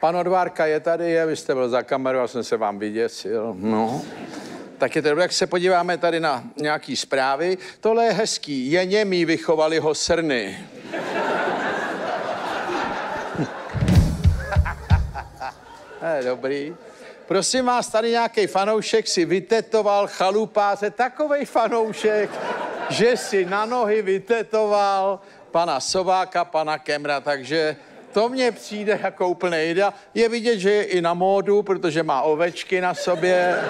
Pan Odvárka je tady, je, vy jste byl za kameru, já jsem se vám vyděsil. No. Tak je to jak se podíváme tady na nějaký zprávy. Tohle je hezký. Je němý, vychovali ho srny. je dobrý. Prosím vás, tady nějaký fanoušek si vytetoval chalupáře, takovej fanoušek, že si na nohy vytetoval pana Sováka, pana Kemra, takže to mně přijde jako úplně ideál. Je vidět, že je i na módu, protože má ovečky na sobě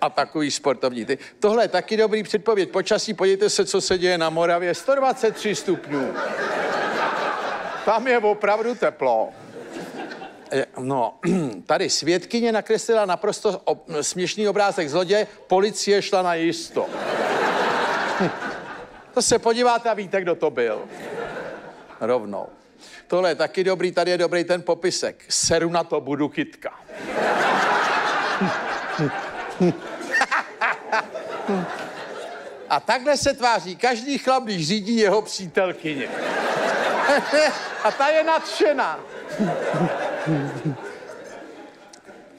a takový sportovní. Ty. Tohle je taky dobrý předpověď počasí. Podívejte se, co se děje na Moravě. 123 stupňů. Tam je opravdu teplo. Eh, No, tady svědkyně nakreslila naprosto ob, směšný obrázek zloděje, policie šla na jisto. To se podíváte a víte, kdo to byl. Rovnou. Tohle je taky dobrý, tady je dobrý ten popisek. Seru na to, budu kytka. A takhle se tváří každý chlap, když řídí jeho přítelkyně. A ta je nadšená.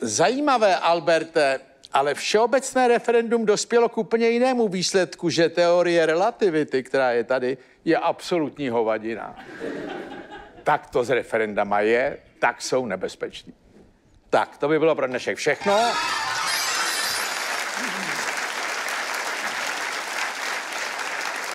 Zajímavé, Alberte, ale všeobecné referendum dospělo k úplně jinému výsledku, že teorie relativity, která je tady, je absolutní hovadina. Tak to z referendama je, tak jsou nebezpeční. Tak, to by bylo pro dnešek všechno.